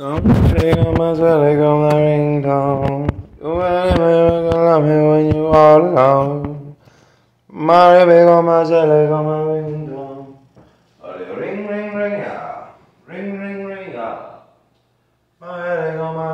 Om Shri Sare Gama Ring Tong Uwe Me when you are alone Mare Be Gama Sare Gama Ring Tong Ring Ring Ring Ya Ring Ring Ring Ya Mare Gama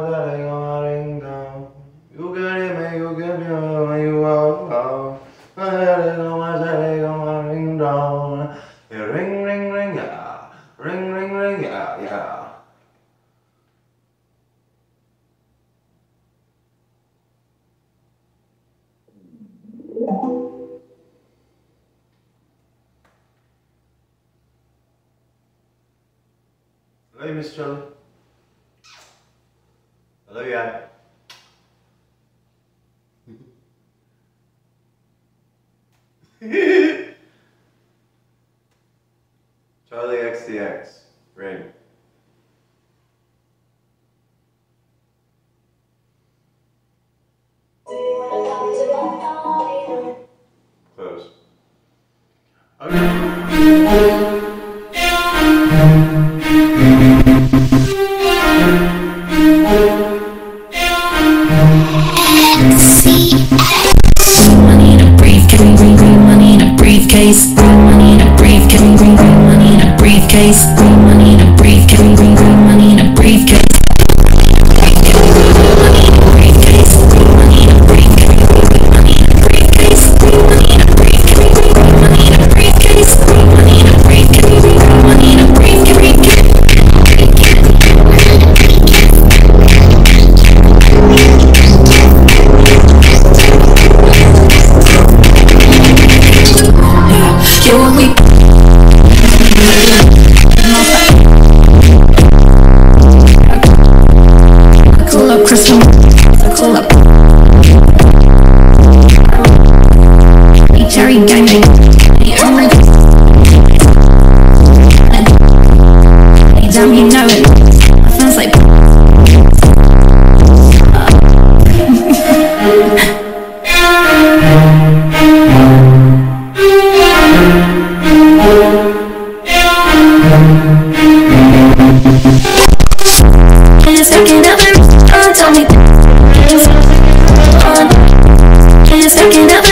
Hello, Miss Charli. Hello, yeah. Charli XCX. Ring. Close. Okay. Money in a briefcase, money in a briefcase, money in a briefcase, money in a briefcase,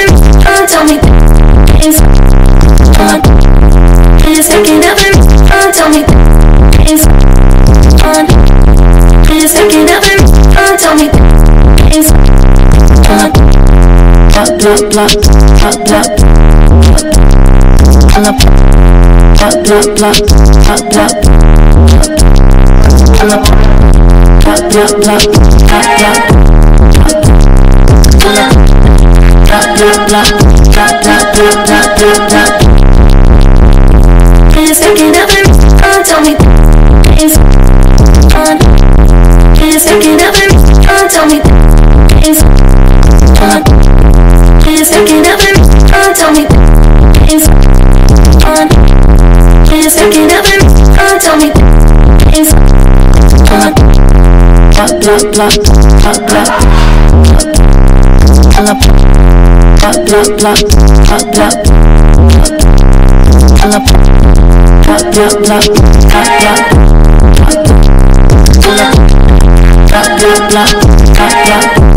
uh, tell me things up and uh, tell me things up and uh, tell me things blah blah blah blah blah blah blah blah blah blah blah blah blah stick it up and uh, tell me things on stick it up and uh, tell me things on stick it up and uh, tell me things on stick it up and uh, tell me things on blah blah blah blah blah blah Blah blah blah, blah blah, blah blah, blah blah, blah blah, blah blah, blah blah, blah. block.